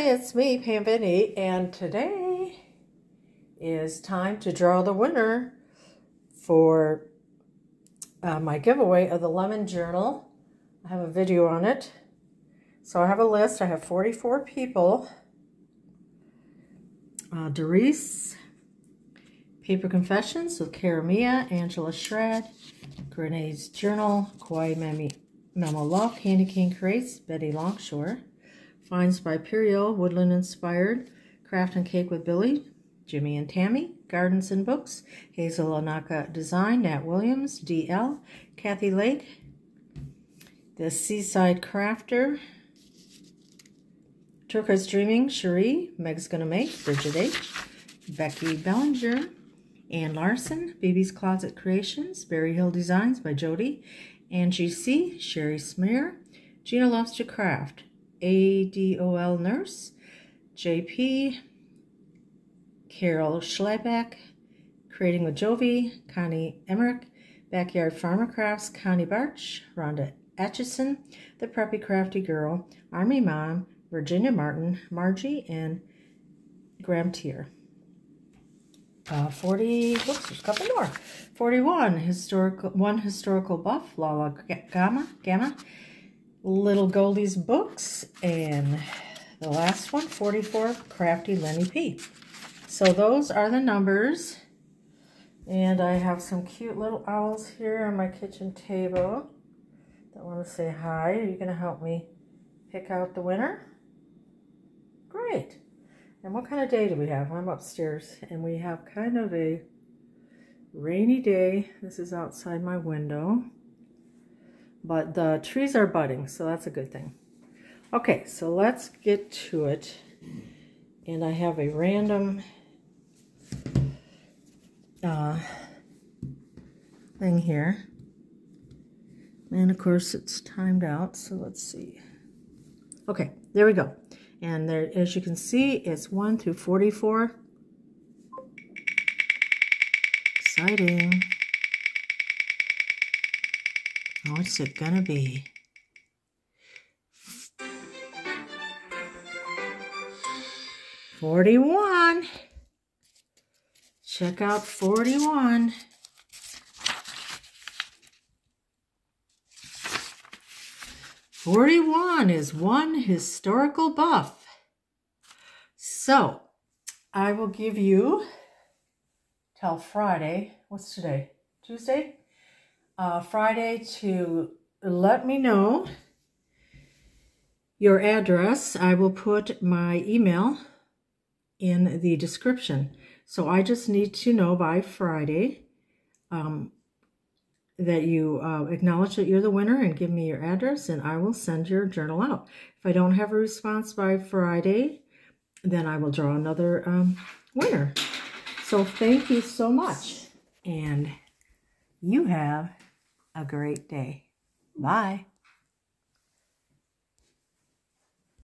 it's me, Pam VanEe, and today is time to draw the winner for uh, my giveaway of the Lemon Journal. I have a video on it. So I have a list. I have 44 people. Uh, Doris, Paper Confessions with Cara Mia, Angela Shred, Grenade's Journal, Kawaii Mami, Memo Love, Candy Cane Crates, Betty Longshore, Finds by Period, Woodland Inspired, Craft and Cake with Billy, Jimmy and Tammy, Gardens and Books, Hazel Anaka Design, Nat Williams, DL, Kathy Lake, The Seaside Crafter, Turquoise Dreaming, Cherie, Meg's Gonna Make, Bridget H., Becky Bellinger, Ann Larson, Baby's Closet Creations, Berry Hill Designs by Jody, Angie C., Sherry Smear, Gina Loves to Craft, ADOL Nurse, JP, Carol Schlebeck, Creating with Jovi, Connie Emmerich, Backyard Farmer Crafts, Connie Barch, Rhonda Atchison, The Preppy Crafty Girl, Army Mom, Virginia Martin, Margie, and Graham Tier. Uh, 40, whoops, there's a couple more. 41, historical, one historical buff, Lala Gamma, Gamma, Little Goldie's Books, and the last one, 44, Crafty Lenny P. So those are the numbers. And I have some cute little owls here on my kitchen table that want to say hi. Are you going to help me pick out the winner? Great. And what kind of day do we have? I'm upstairs and we have kind of a rainy day. This is outside my window. But the trees are budding, so that's a good thing. Okay, so let's get to it. And I have a random uh, thing here. And of course it's timed out, so let's see. Okay, there we go. And there, as you can see, it's 1 through 44. Exciting. What's it gonna be? Forty-one. Check out 41. Forty-one is one historical buff. So, I will give you till Friday. What's today? Tuesday? Uh, Friday to let me know your address. I will put my email in the description. So I just need to know by Friday um, that you uh, acknowledge that you're the winner and give me your address and I will send your journal out. If I don't have a response by Friday, then I will draw another um, winner. So thank you so much. And you have a great day. Bye.